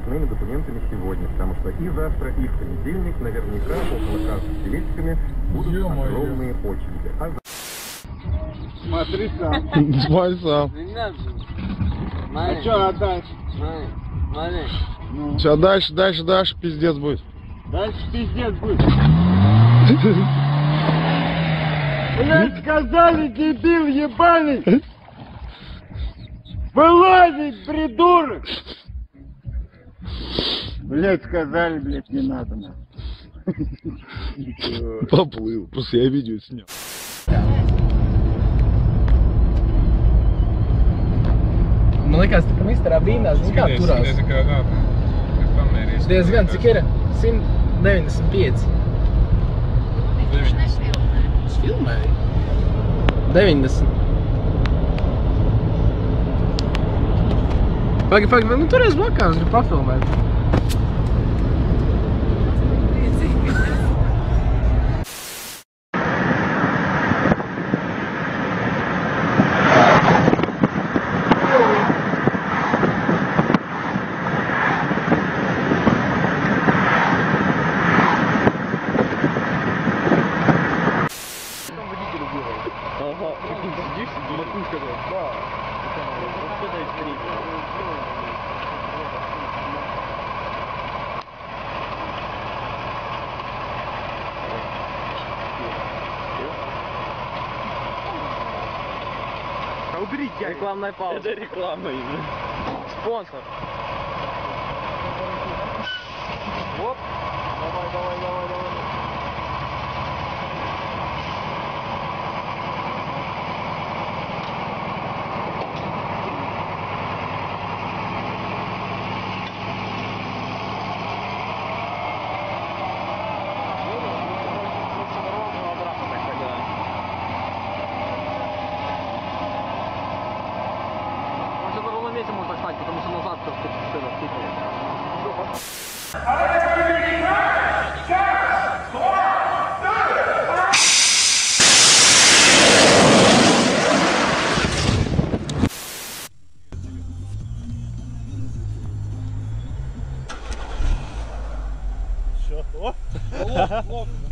проездными документами сегодня, потому что и завтра, и в понедельник наверняка около кассы с билетиками будут огромные очереди. А Смотри сам. Смотри сам. А что отдать? Сейчас дальше, дальше, дальше пиздец будет. Дальше пиздец будет. Блять, сказали, дебил ебаный! Вылазить, придурок! Блять, сказали, блять, не надо нам. Поплыл. Просто я видео снял. Man liekas, ka Misterā Bīnā zin kā turās. Diezgan kā tā. Es pamērīju. Diezgan, cik ir? 195. Es filmēju. 90. Pagaid, pagaid, nu turies blakā, es gribu pafilmēt. Рекламная пауза. Это реклама именно. Спонсор. Оп. Давай, давай, давай, давай. Стать, потому что назад просто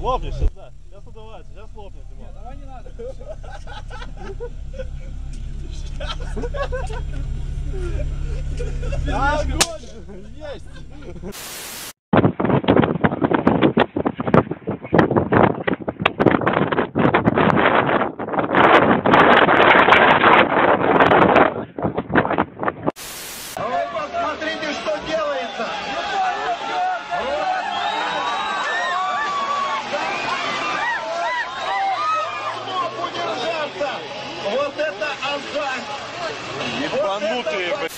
Лопнешь сейчас, да. Сейчас надувается, сейчас лопнет, Димон. давай не надо. Огонь! Есть! Посмотрите, что делается! удержаться! Вот это азарт! Ебанутые, блядь.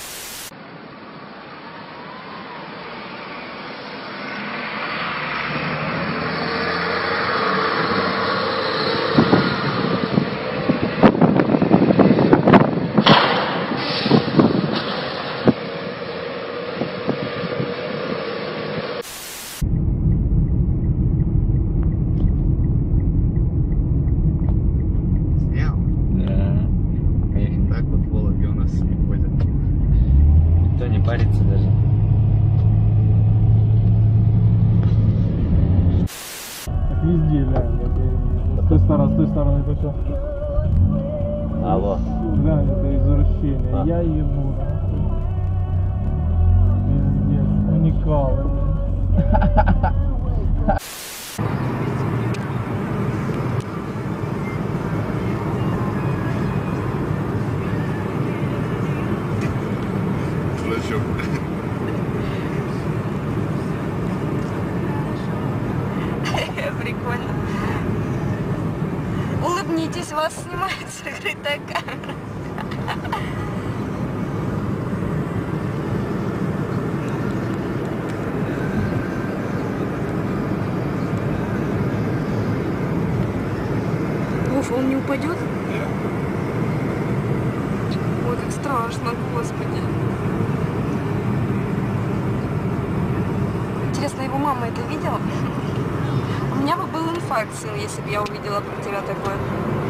Снял? Да. Конечно, так вот Вологде у нас не ходят. Никто не парится даже. Везде, глянь. С той стороны, с той стороны только. Алло. Глянь, это извращение. А. Я ему. Пиздец. Уникалы, Прикольно. Улыбнитесь, вас снимает скрытая камера. Уф, он не упадет? Если бы я увидела про тебя такое.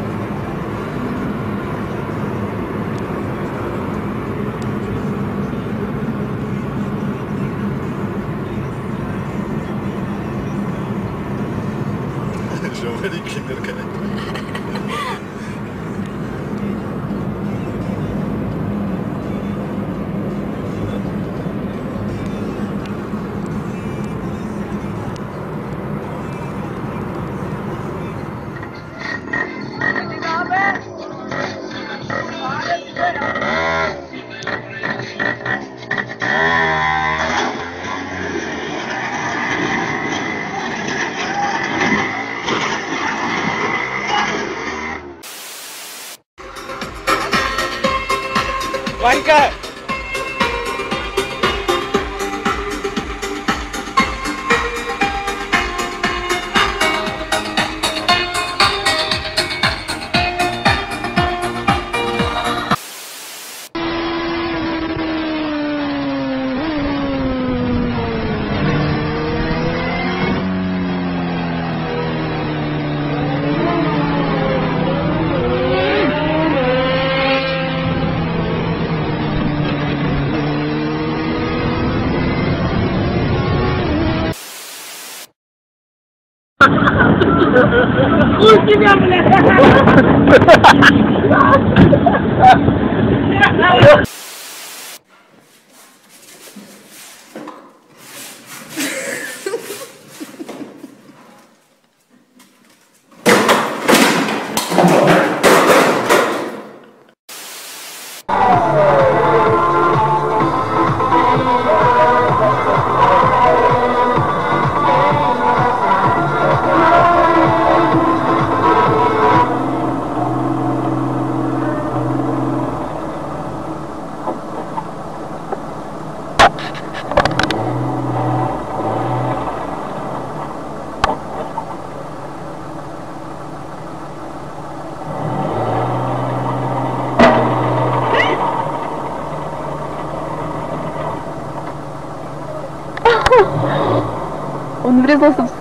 Он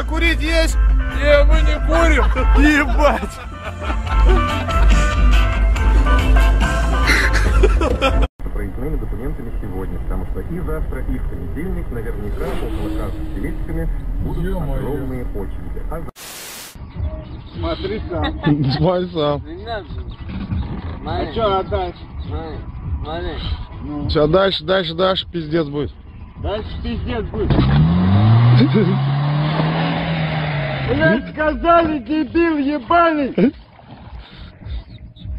закурить есть? Не, мы не курим! Ебать! проездными документами сегодня, потому что и завтра, и в понедельник наверняка около касс с билетиками будут Ё-моё. огромные очереди. А Смотри сам. Смотри сам. А что отдать? Сейчас дальше, дальше, дальше пиздец будет. Дальше пиздец будет. Блять, сказали, дебил ебаный!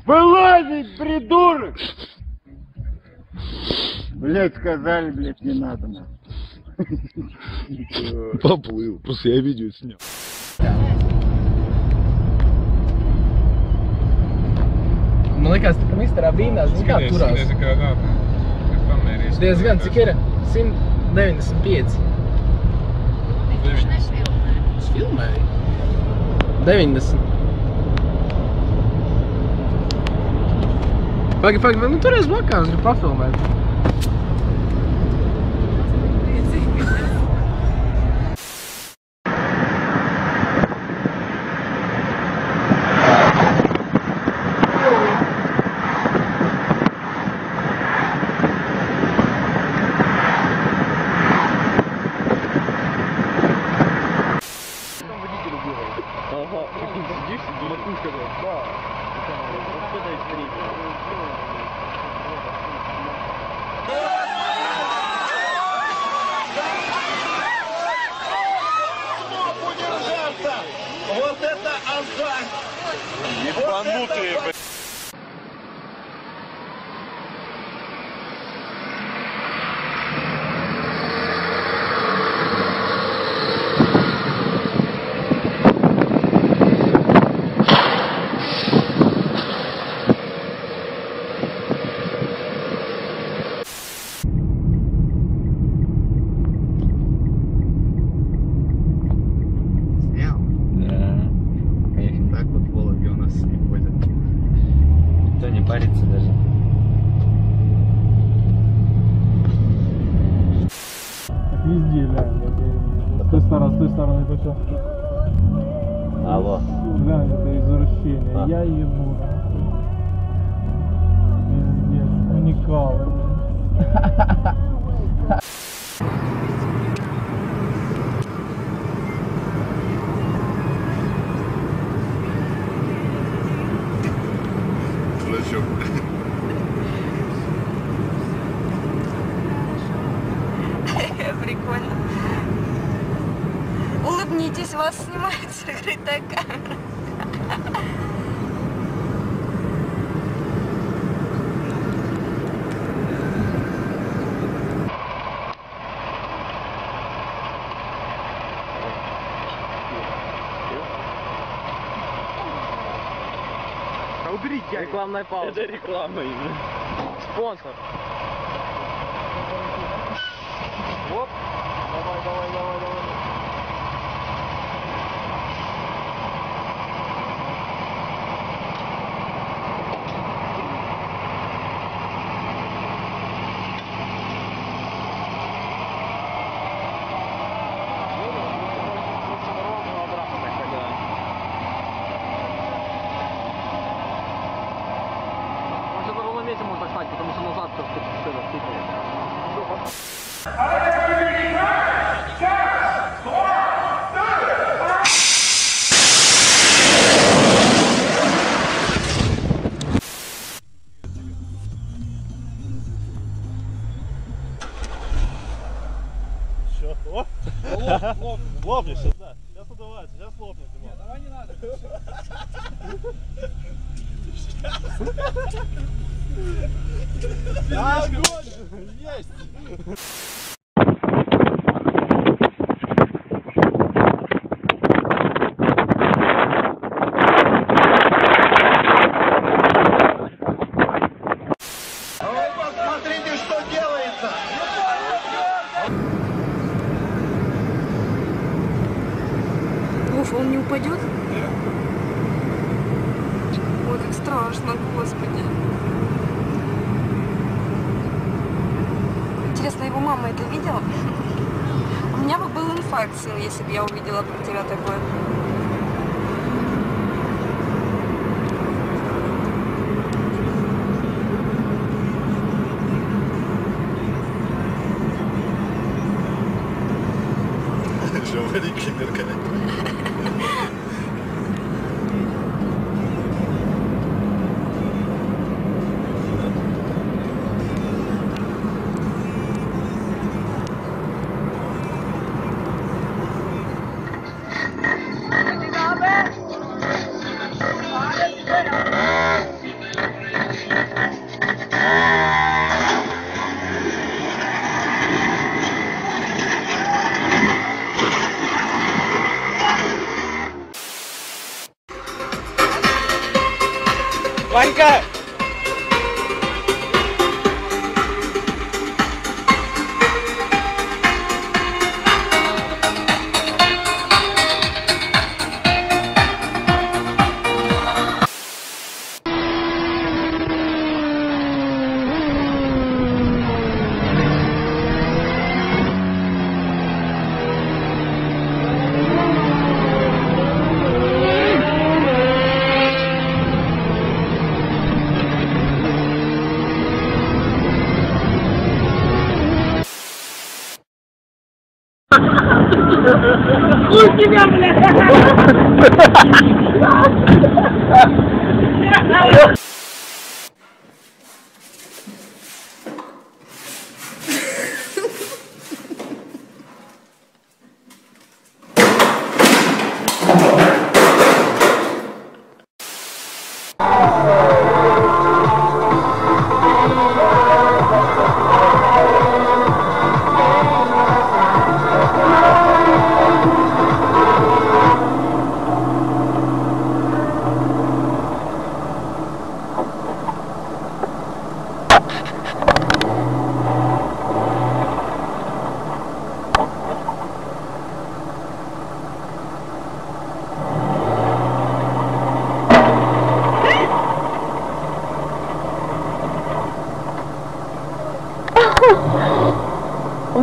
Вылазить, придурок! Блять, сказали, блять, не надо нам. Поплыл. Просто я видео снял. Man liekas, ka Misterā Bīnā zini kā turās. Diezgan, cik ir? 195. Es filmēju. 90. Pagaid, pagaid, nu turies blakās, gribu pafilmēt. Ебанутые, блядь. Снял. Да. Конечно. Так вот Вологде у нас не ходят. Никто не парится даже. Так везде, это... С той стороны, с той стороны это что? Алло. Да, это извращение. А. Я ебу. Пиздец, уникалы. блин. Прикольно. Улыбнитесь, вас снимает закрытая камера. Рекламная пауза. Это реклама Спонсор.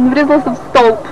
Он врезался в столб.